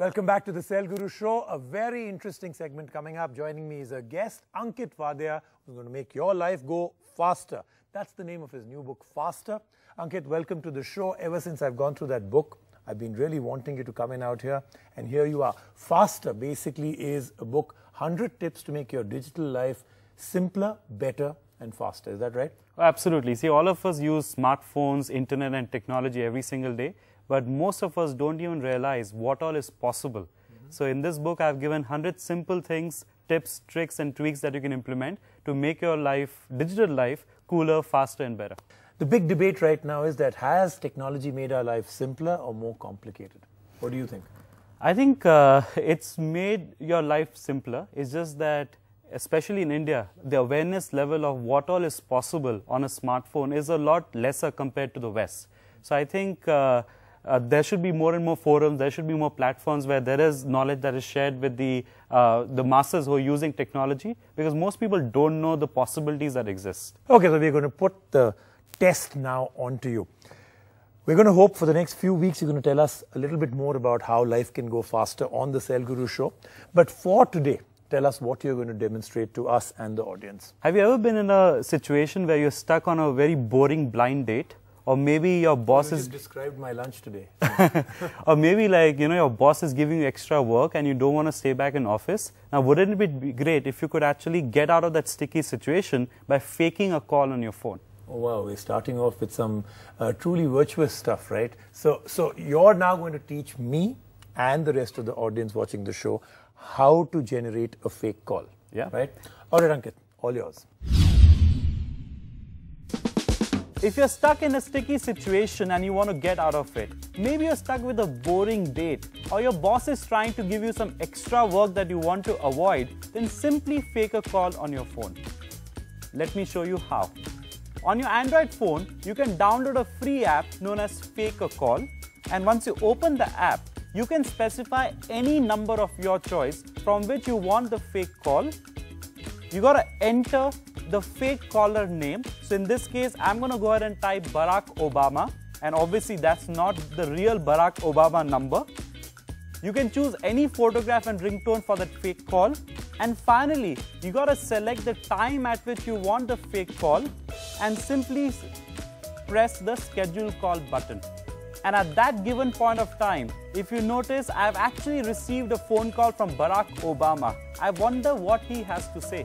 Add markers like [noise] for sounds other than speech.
Welcome back to the Cell Guru Show. A very interesting segment coming up. Joining me is a guest, Ankit Fadia, who's going to make your life go faster. That's the name of his new book, Faster. Ankit, welcome to the show. Ever since I've gone through that book, I've been really wanting you to come in out here, and here you are. Faster basically is a book 100 tips to make your digital life simpler, better, and faster. Is that right? Absolutely. See, all of us use smartphones, internet, and technology every single day, but most of us don't even realize what all is possible. Mm-hmm. So, in this book, I've given 100 simple things, tips, tricks, and tweaks that you can implement to make your life, digital life, cooler, faster, and better. The big debate right now is that has technology made our life simpler or more complicated? What do you think? I think uh, [laughs] it's made your life simpler. It's just that, especially in India, the awareness level of what all is possible on a smartphone is a lot lesser compared to the West. So I think uh, uh, there should be more and more forums, there should be more platforms where there is knowledge that is shared with the, uh, the masses who are using technology because most people don't know the possibilities that exist. Okay, so we're going to put the test now onto you. We're going to hope for the next few weeks you're going to tell us a little bit more about how life can go faster on the Cell Guru show. But for today, tell us what you're going to demonstrate to us and the audience. Have you ever been in a situation where you're stuck on a very boring blind date? Or maybe your boss is described my lunch today. [laughs] or maybe like you know your boss is giving you extra work and you don't want to stay back in office. Now, wouldn't it be great if you could actually get out of that sticky situation by faking a call on your phone? Oh, wow, we're starting off with some uh, truly virtuous stuff, right? So, so you're now going to teach me and the rest of the audience watching the show how to generate a fake call. Yeah. Right? All right, Ankit, all yours. If you're stuck in a sticky situation and you want to get out of it, maybe you're stuck with a boring date, or your boss is trying to give you some extra work that you want to avoid, then simply fake a call on your phone. Let me show you how. On your Android phone, you can download a free app known as Fake a Call. And once you open the app, you can specify any number of your choice from which you want the fake call. You gotta enter the fake caller name. So in this case, I'm gonna go ahead and type Barack Obama. And obviously that's not the real Barack Obama number. You can choose any photograph and ringtone for that fake call. And finally, you gotta select the time at which you want the fake call and simply press the schedule call button. And at that given point of time, if you notice, I've actually received a phone call from Barack Obama. I wonder what he has to say.